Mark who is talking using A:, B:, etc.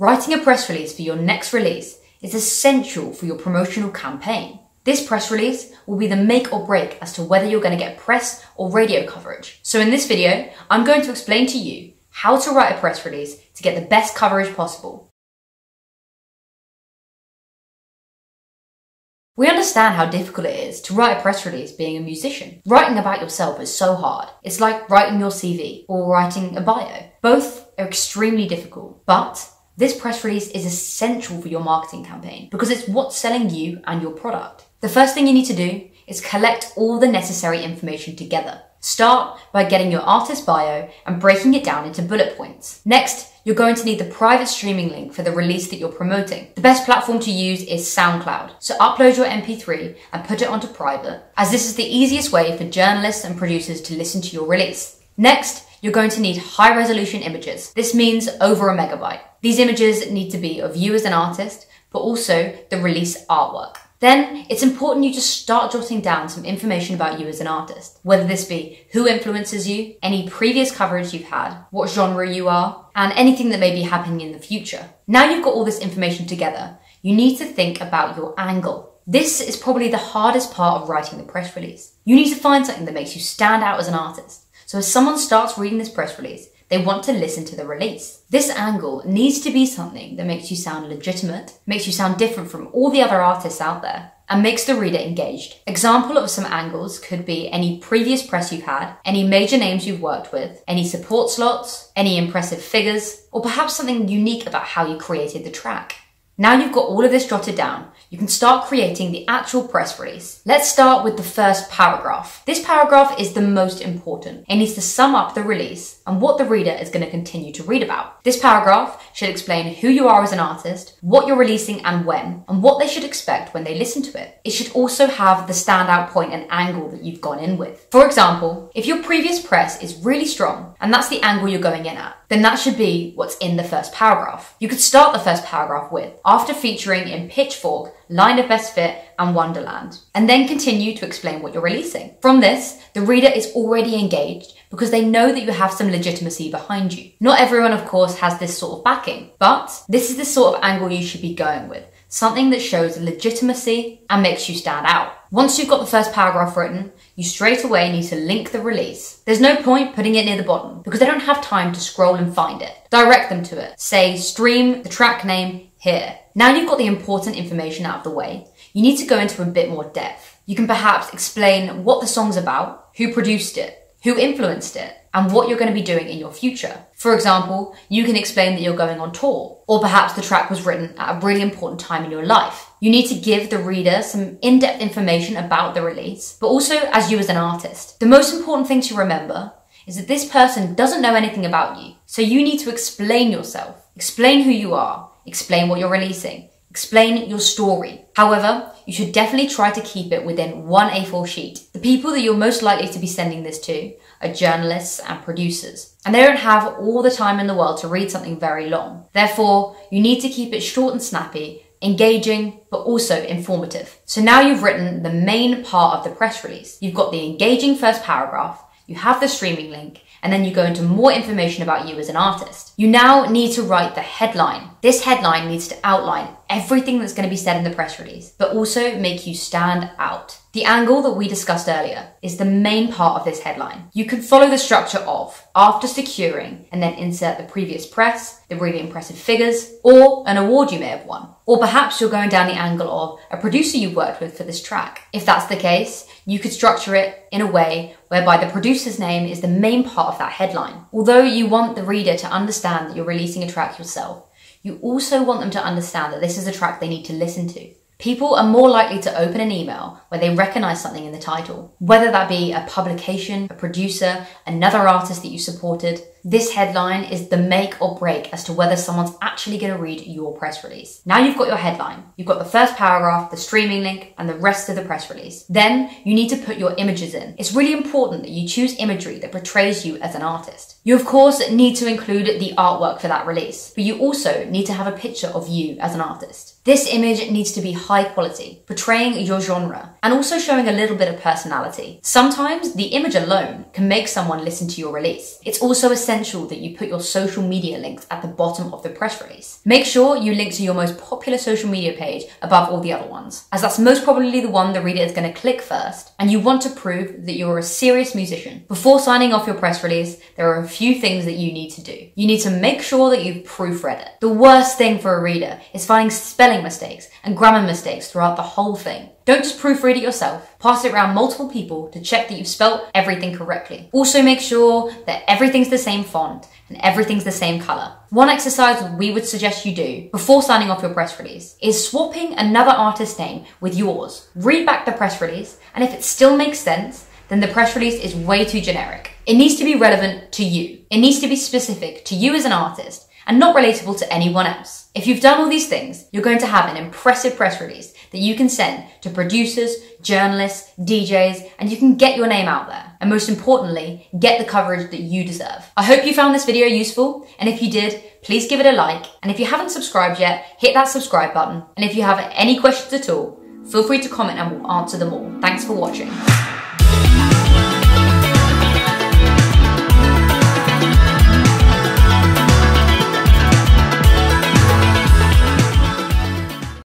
A: Writing a press release for your next release is essential for your promotional campaign. This press release will be the make or break as to whether you're going to get press or radio coverage. So in this video, I'm going to explain to you how to write a press release to get the best coverage possible. We understand how difficult it is to write a press release being a musician. Writing about yourself is so hard. It's like writing your CV or writing a bio. Both are extremely difficult, but this press release is essential for your marketing campaign because it's what's selling you and your product. The first thing you need to do is collect all the necessary information together. Start by getting your artist bio and breaking it down into bullet points. Next, you're going to need the private streaming link for the release that you're promoting. The best platform to use is SoundCloud. So upload your MP3 and put it onto private, as this is the easiest way for journalists and producers to listen to your release. Next, you're going to need high resolution images. This means over a megabyte. These images need to be of you as an artist, but also the release artwork. Then it's important you just start jotting down some information about you as an artist, whether this be who influences you, any previous coverage you've had, what genre you are, and anything that may be happening in the future. Now you've got all this information together, you need to think about your angle. This is probably the hardest part of writing the press release. You need to find something that makes you stand out as an artist. So if someone starts reading this press release, they want to listen to the release. This angle needs to be something that makes you sound legitimate, makes you sound different from all the other artists out there, and makes the reader engaged. Example of some angles could be any previous press you've had, any major names you've worked with, any support slots, any impressive figures, or perhaps something unique about how you created the track. Now you've got all of this jotted down, you can start creating the actual press release. Let's start with the first paragraph. This paragraph is the most important. It needs to sum up the release and what the reader is going to continue to read about. This paragraph should explain who you are as an artist, what you're releasing and when, and what they should expect when they listen to it. It should also have the standout point and angle that you've gone in with. For example, if your previous press is really strong and that's the angle you're going in at, then that should be what's in the first paragraph. You could start the first paragraph with, after featuring in Pitchfork, Line of Best Fit, and Wonderland, and then continue to explain what you're releasing. From this, the reader is already engaged because they know that you have some legitimacy behind you. Not everyone, of course, has this sort of backing, but this is the sort of angle you should be going with. Something that shows legitimacy and makes you stand out. Once you've got the first paragraph written, you straight away need to link the release. There's no point putting it near the bottom because they don't have time to scroll and find it. Direct them to it. Say stream the track name here. Now you've got the important information out of the way, you need to go into a bit more depth. You can perhaps explain what the song's about, who produced it, who influenced it, and what you're going to be doing in your future. For example, you can explain that you're going on tour, or perhaps the track was written at a really important time in your life. You need to give the reader some in-depth information about the release, but also as you as an artist. The most important thing to remember is that this person doesn't know anything about you, so you need to explain yourself, explain who you are, explain what you're releasing, explain your story. However, you should definitely try to keep it within one A4 sheet. The people that you're most likely to be sending this to are journalists and producers. And they don't have all the time in the world to read something very long. Therefore, you need to keep it short and snappy, engaging, but also informative. So now you've written the main part of the press release. You've got the engaging first paragraph, you have the streaming link, and then you go into more information about you as an artist. You now need to write the headline. This headline needs to outline everything that's going to be said in the press release, but also make you stand out. The angle that we discussed earlier is the main part of this headline. You can follow the structure of after securing and then insert the previous press, the really impressive figures, or an award you may have won. Or perhaps you're going down the angle of a producer you've worked with for this track. If that's the case, you could structure it in a way whereby the producer's name is the main part of that headline. Although you want the reader to understand that you're releasing a track yourself, you also want them to understand that this is a track they need to listen to. People are more likely to open an email where they recognize something in the title, whether that be a publication, a producer, another artist that you supported. This headline is the make or break as to whether someone's actually going to read your press release. Now you've got your headline, you've got the first paragraph, the streaming link, and the rest of the press release. Then you need to put your images in. It's really important that you choose imagery that portrays you as an artist. You of course need to include the artwork for that release, but you also need to have a picture of you as an artist. This image needs to be high quality, portraying your genre, and also showing a little bit of personality. Sometimes the image alone can make someone listen to your release. It's also essential essential that you put your social media links at the bottom of the press release. Make sure you link to your most popular social media page above all the other ones, as that's most probably the one the reader is going to click first, and you want to prove that you're a serious musician. Before signing off your press release, there are a few things that you need to do. You need to make sure that you've proofread it. The worst thing for a reader is finding spelling mistakes and grammar mistakes throughout the whole thing. Don't just proofread it yourself. Pass it around multiple people to check that you've spelt everything correctly. Also make sure that everything's the same font and everything's the same color. One exercise we would suggest you do before signing off your press release is swapping another artist's name with yours. Read back the press release and if it still makes sense, then the press release is way too generic. It needs to be relevant to you. It needs to be specific to you as an artist and not relatable to anyone else. If you've done all these things, you're going to have an impressive press release that you can send to producers, journalists, DJs, and you can get your name out there. And most importantly, get the coverage that you deserve. I hope you found this video useful, and if you did, please give it a like. And if you haven't subscribed yet, hit that subscribe button. And if you have any questions at all, feel free to comment and we'll answer them all. Thanks for watching.